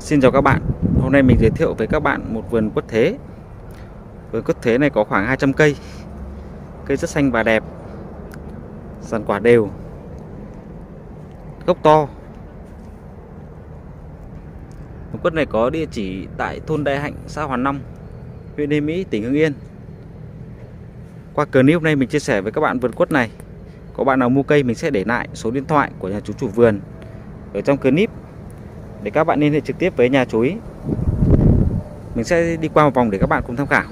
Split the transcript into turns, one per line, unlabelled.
Xin chào các bạn. Hôm nay mình giới thiệu với các bạn một vườn quất thế. Vườn quất thế này có khoảng 200 cây. Cây rất xanh và đẹp. Giàn quả đều. Gốc to. Vườn quất này có địa chỉ tại thôn Đại Hạnh, xã Hoàn Long huyện Yên Mỹ, tỉnh Hưng Yên. Qua clip hôm nay mình chia sẻ với các bạn vườn quất này. Có bạn nào mua cây mình sẽ để lại số điện thoại của nhà chú chủ vườn. Ở trong clip để các bạn liên hệ trực tiếp với nhà chuối. Mình sẽ đi qua một vòng để các bạn cùng tham khảo.